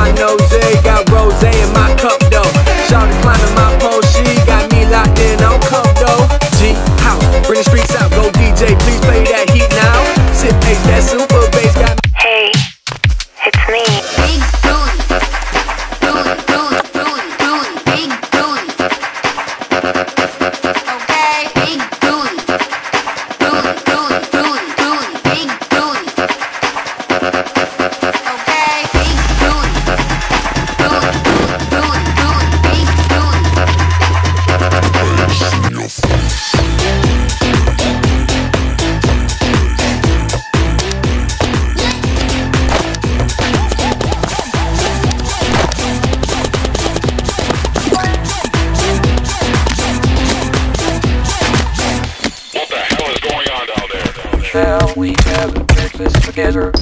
my nose, eh? got rose in my cup though. Shawty climbing my pole, she got me locked in on cup though. G house, bring the streets out, go DJ, please. We have breakfast together?